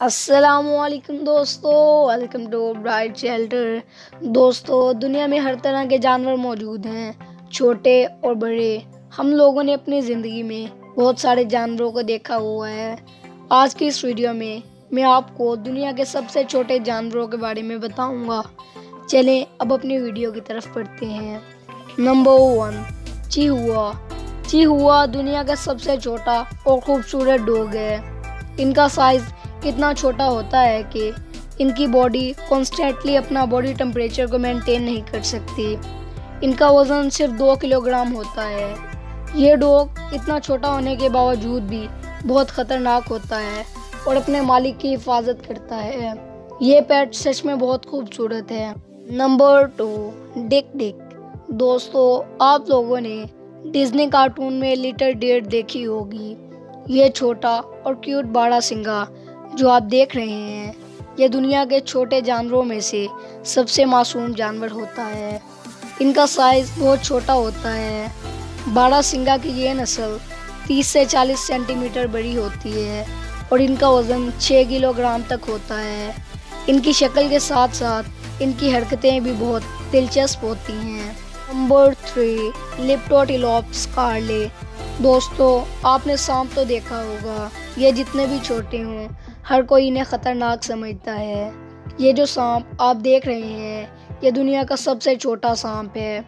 असलकुम दोस्तों welcome to bright shelter दोस्तों, दुनिया में हर तरह के जानवर मौजूद हैं, छोटे और बड़े। हम लोगों ने अपनी ज़िंदगी में बहुत सारे जानवरों को देखा हुआ है। आज की इस वीडियो में मैं आपको दुनिया के सबसे छोटे जानवरों के बारे में बताऊँगा। चलें, अब अपनी वीडियो की तरफ़ पढ़ते हैं। नंबर वन चीहुआ चीहुआ दुनिया का सबसे छोटा और खूबसूरत डॉग है। इनका साइज़ इतना छोटा होता है कि इनकी बॉडी कॉन्स्टेंटली अपना बॉडी टेम्परेचर को मेंटेन नहीं कर सकती। इनका वज़न सिर्फ़ दो किलोग्राम होता है। ये डॉग इतना छोटा होने के बावजूद भी बहुत ख़तरनाक होता है और अपने मालिक की हिफाजत करता है। ये पेट सच में बहुत खूबसूरत है। नंबर टू डिक डिक दोस्तों, आप लोगों ने डिज्नी कार्टून में लिटर डेट देखी होगी। ये छोटा और क्यूट बाड़ा सिंगा जो आप देख रहे हैं यह दुनिया के छोटे जानवरों में से सबसे मासूम जानवर होता है। इनका साइज़ बहुत छोटा होता है। बाड़ा सिंगा की यह नस्ल 30 से 40 सेंटीमीटर बड़ी होती है और इनका वज़न 6 किलोग्राम तक होता है। इनकी शक्ल के साथ साथ इनकी हरकतें भी बहुत दिलचस्प होती हैं। नंबर थ्री लिप्टोटिलोप्स कार्ले दोस्तों, आपने सांप तो देखा होगा, ये जितने भी छोटे हों, हर कोई इन्हें ख़तरनाक समझता है। ये जो सांप आप देख रहे हैं, ये दुनिया का सबसे छोटा सांप है।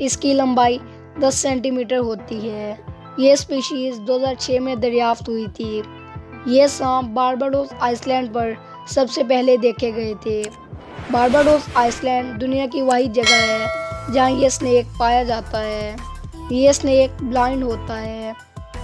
इसकी लंबाई 10 सेंटीमीटर होती है। ये स्पीशीज़ 2006 में दरियाफ्त हुई थी। ये सांप बारबाडोस आइसलैंड पर सबसे पहले देखे गए थे। बारबाडोस आइसलैंड दुनिया की वही जगह है, जहाँ ये स्नेक पाया जाता है। ये स्नेक ब्लाइंड होता है।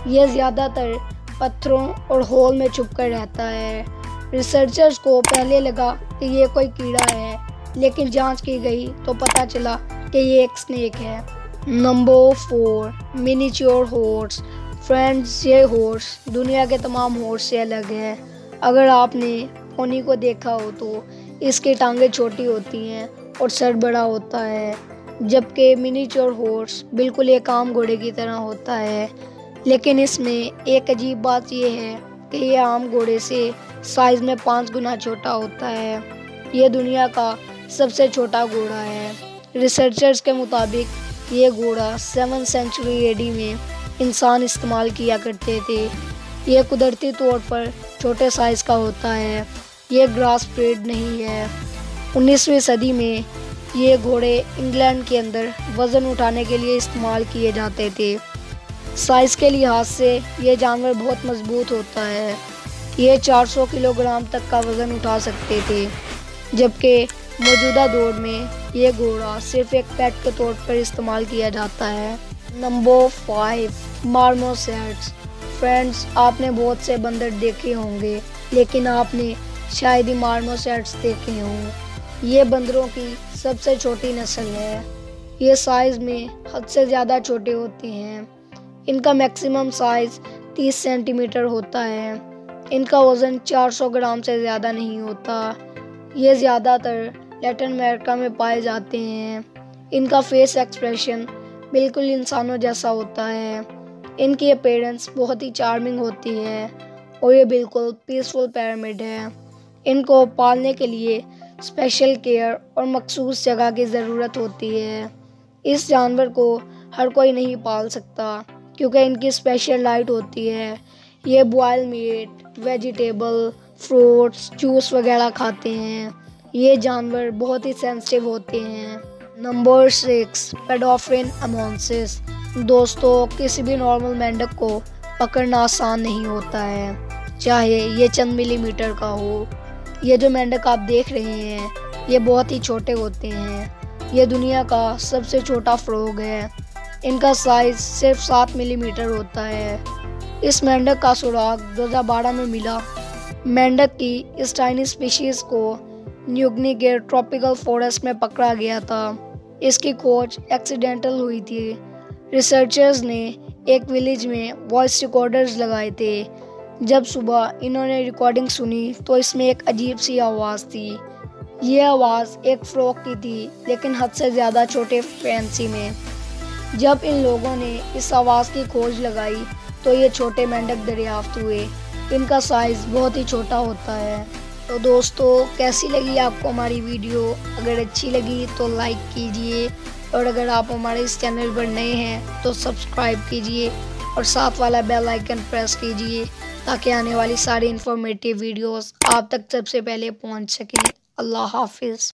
ये ज़्यादातर पत्थरों और होल में छुप कर रहता है। रिसर्चर्स को पहले लगा कि ये कोई कीड़ा है, लेकिन जाँच की गई तो पता चला कि ये एक स्नेक है। Number four miniature horse friends ये हॉर्स दुनिया के तमाम हॉर्स से अलग है। अगर आपने पोनी को देखा हो तो इसकी टांगें छोटी होती हैं और सर बड़ा होता है। जबकि मिनीचोर हॉर्स बिल्कुल एक आम घोड़े की तरह होता है। लेकिन इसमें एक अजीब बात यह है कि यह आम घोड़े से साइज़ में पाँच गुना छोटा होता है। यह दुनिया का सबसे छोटा घोड़ा है। रिसर्चर्स के मुताबिक ये घोड़ा सेवन सेंचुरी एडी में इंसान इस्तेमाल किया करते थे। यह कुदरती तौर पर छोटे साइज़ का होता है। यह ग्रास ब्रेड नहीं है। 19वीं सदी में ये घोड़े इंग्लैंड के अंदर वज़न उठाने के लिए इस्तेमाल किए जाते थे। साइज़ के लिहाज से ये जानवर बहुत मज़बूत होता है। ये 400 किलोग्राम तक का वज़न उठा सकते थे, जबकि मौजूदा दौर में ये घोड़ा सिर्फ़ एक पेट के तौर पर इस्तेमाल किया जाता है। Number five, marmosets. फ्रेंड्स, आपने बहुत से बंदर देखे होंगे, लेकिन आपने शायद ही मार्मोसेट्स देखे हों। ये बंदरों की सबसे छोटी नस्ल है। ये साइज़ में हद से ज़्यादा छोटे होते हैं। इनका मैक्सिमम साइज़ 30 सेंटीमीटर होता है। इनका वज़न 400 ग्राम से ज़्यादा नहीं होता। ये ज़्यादातर लैटिन अमेरिका में पाए जाते हैं। इनका फेस एक्सप्रेशन बिल्कुल इंसानों जैसा होता है। इनकी अपेरेंस बहुत ही चार्मिंग होती है और ये बिल्कुल पीसफुल पैरामिड है। इनको पालने के लिए स्पेशल केयर और मखसूस जगह की ज़रूरत होती है। इस जानवर को हर कोई नहीं पाल सकता, क्योंकि इनकी स्पेशल डाइट होती है। ये boil meat vegetable fruits juice वगैरह खाते हैं। ये जानवर बहुत ही सेंसिटिव होते हैं। नंबर सिक्स पेडोफ्रिन अमोनसिस दोस्तों, किसी भी नॉर्मल मेंढक को पकड़ना आसान नहीं होता है, चाहे ये चंद मिलीमीटर का हो। ये जो मेंढक आप देख रहे हैं, ये बहुत ही छोटे होते हैं। ये दुनिया का सबसे छोटा फ्रॉग है। इनका साइज़ सिर्फ़ सात मिलीमीटर होता है। इस मेंढक का सुराग 2012 में मिला। मेंढक की इस टाइनी स्पीशीज को न्यूगनी के ट्रॉपिकल फॉरेस्ट में पकड़ा गया था। इसकी खोज एक्सीडेंटल हुई थी। रिसर्चर्स ने एक विलेज में वॉइस रिकॉर्डर्स लगाए थे। जब सुबह इन्होंने रिकॉर्डिंग सुनी तो इसमें एक अजीब सी आवाज़ थी। ये आवाज़ एक फ्रॉक की थी, लेकिन हद से ज़्यादा छोटे फैंसी में। जब इन लोगों ने इस आवाज़ की खोज लगाई तो ये छोटे मेंढक दरियाफ्त हुए। इनका साइज़ बहुत ही छोटा होता है। तो दोस्तों, कैसी लगी आपको हमारी वीडियो? अगर अच्छी लगी तो लाइक कीजिए। और अगर आप हमारे इस चैनल पर नए हैं तो सब्सक्राइब कीजिए। और साथ वाला बेल आइकन प्रेस कीजिए। ताकि आने वाली सारी इन्फॉर्मेटिव वीडियोस आप तक सबसे पहले पहुँच सकें। अल्लाह हाफिज़।